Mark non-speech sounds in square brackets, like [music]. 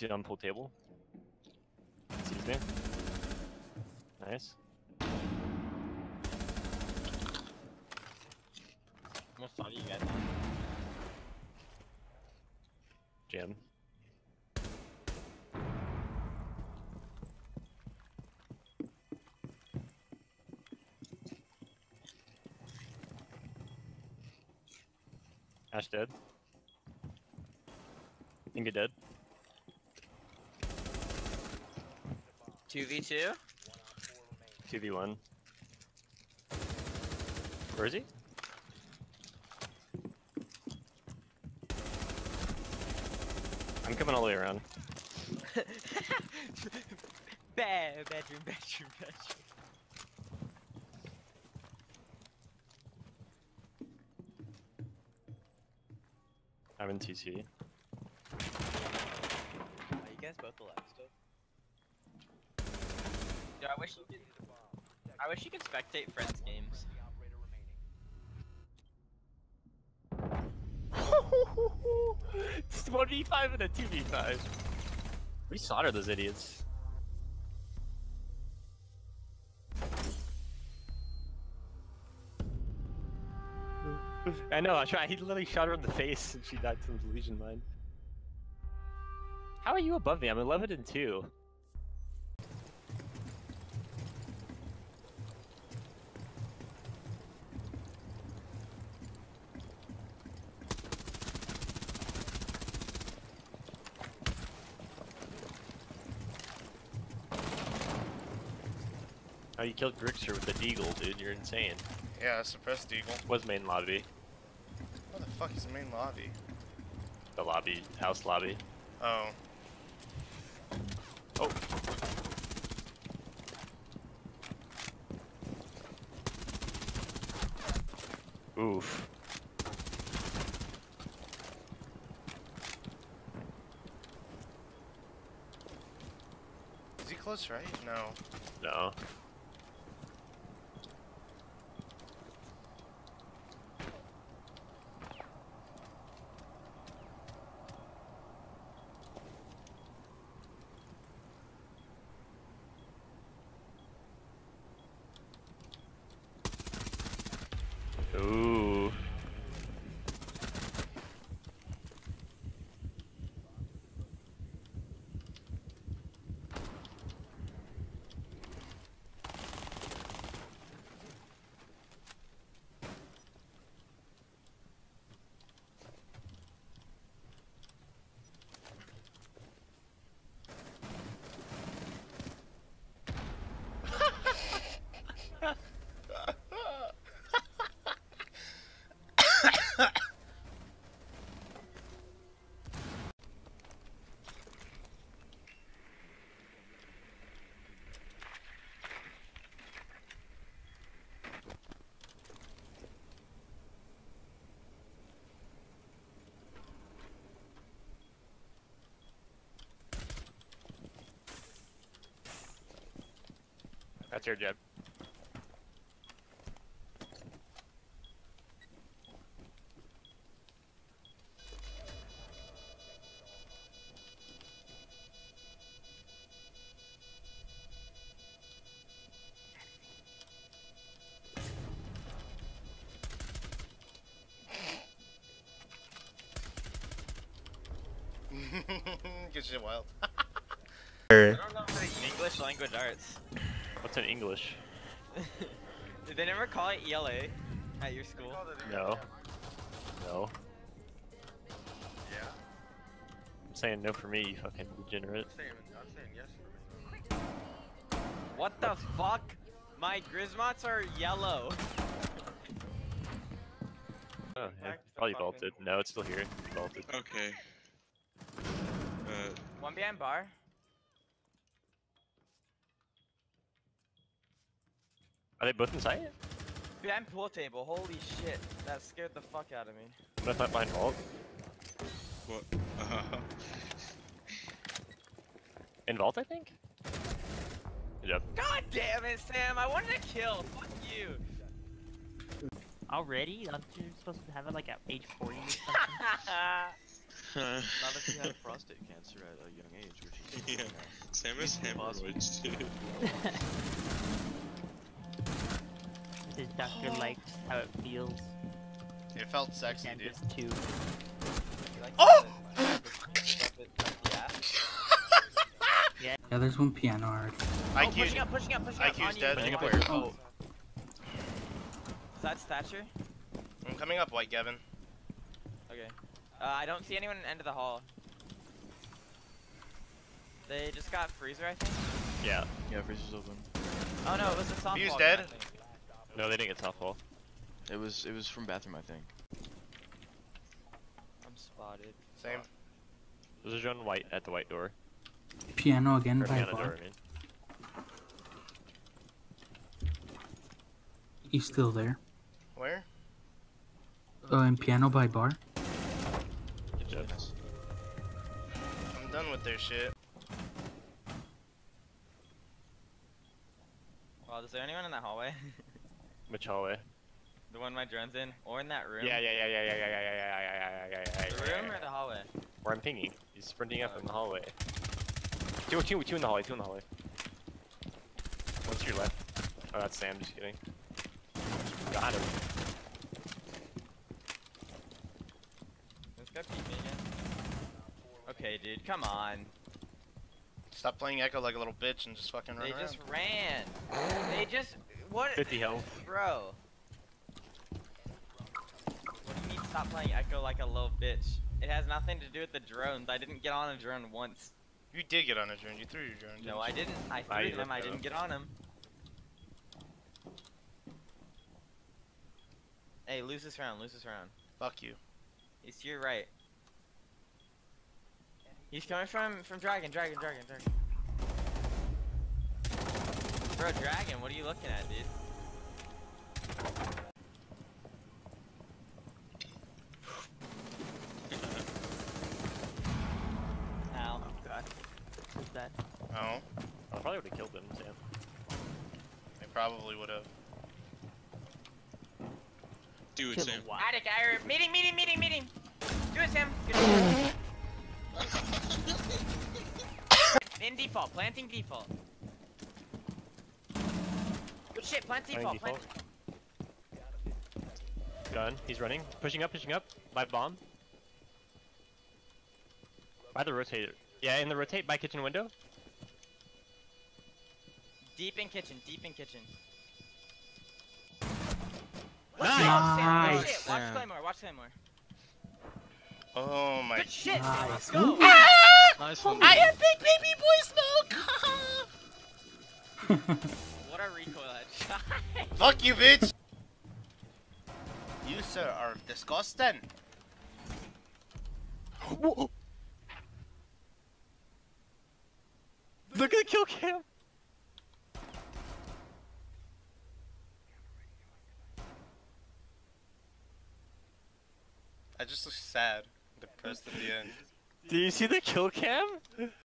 He's on pool table. Sees me. Nice. Almost saw you guys. Jam. Ash dead. Inga dead. 2v2? 2v1. Where is he? I'm coming all the way around. [laughs] Bad bedroom, bedroom, bedroom. I'm in TC. Oh, you guys both alive still? Dude, I wish you could. I wish you could spectate friends' games. [laughs] it's 1v5 and a 2v5. We solder those idiots. [laughs] I know, I tried. He literally shot her in the face and she died from delusion mine. How are you above me? I'm 11 and 2. You killed Gryxr with the deagle, dude. You're insane. Yeah, suppressed eagle. Was main lobby. What the fuck is the main lobby? The lobby. House lobby. Oh. Oh. Oof. Is he close right? No. No. Ooh. That's your Jeb. Good shit, wild. I don't know the English language arts. What's in English? [laughs] Did they never call it ELA at your school? No. No. Yeah. I'm saying no for me, you fucking degenerate. I'm saying, I'm saying yes for me. What the fuck? My Grzmots are yellow. Oh, yeah. Probably fucking- vaulted. No, it's still here. Vaulted. Okay. Uh, One behind bar. Are they both inside? Behind pool table. Holy shit. That scared the fuck out of me. I'm not behind vault. what? Uh, [laughs] In vault, I think? Yep. God damn it, Sam. I wanted to kill. Fuck you. Already? Aren't you supposed to have it like at age 40 or something? [laughs] Not if you have prostate cancer at a young age, which is [laughs] Yeah. Sam has Impossible. hemorrhoids too. His doctor likes how it feels. It felt sexy, And dude. too. Oh! to rub it- rub it up the ass? [laughs] Yeah, there's one piano already. Oh, pushing up, pushing up, pushing up. IQ's dead. pushing up Pushing where? Oh. Is that Thatcher? I'm coming up, White Gavin. Okay. Uh, I don't see anyone in the end of the hall. They just got freezer, I think. Yeah. Yeah, freezer's open. Oh no, it was a softball. Fuse game, dead? I think. No, they didn't get softball. It was it was from bathroom, I think. I'm spotted. Same. There's a one white at the white door. Piano again Or by piano bar. door, I mean. He's still there. Where? Oh, and piano by bar. Good job. I'm done with their shit. Well, is there anyone in that hallway? [laughs] Which hallway? the one my drone's in? Or in that room? Yeah, yeah, yeah, yeah, yeah, yeah, yeah, yeah, yeah, yeah, yeah, yeah, yeah, The room or the hallway? Where I'm pinging. He's sprinting up in the hallway. Two, two, two in the hallway, two in the hallway. One's to your left. Oh, that's Sam, just kidding. Got him. Let's go peek me again. Okay, dude, come on. Stop playing Echo like a little bitch and just fucking run They around. just ran. They just what? 50 health. Bro. What do you mean stop playing Echo like a little bitch? It has nothing to do with the drones. I didn't get on a drone once. You did get on a drone. You threw your drone. No, didn't I didn't. I you threw them. I didn't get on them. Hey, lose this round. Lose this round. Fuck you. He's to your right. He's coming from from Dragon, Dragon, Dragon, Dragon. Bro, Dragon, what are you looking at, dude? [laughs] Ow. Oh god. Who's that? Oh, I probably would have killed him, Sam. they probably would have. Do it, Kill Sam. the? Attic, I meeting, meeting, meeting, meeting. Do it, Sam. Good. [laughs] In default, planting default. Good shit, plant Planting default, plant. default. Gun. He's running. Pushing up, pushing up. By bomb. By the rotator. Yeah, in the rotate by kitchen window. Deep in kitchen, deep in kitchen. Nice. Sam, good Nice. shit. Watch Sam. Claymore, watch Claymore. Oh my. Good shit, Sam, let's Nice. go. Nice one. have big baby boy smoke. [laughs] [laughs] [laughs] Fuck you, bitch. You sir are disgusting. Look at the kill cam. I just look sad, depressed at the end. Do you see the kill cam?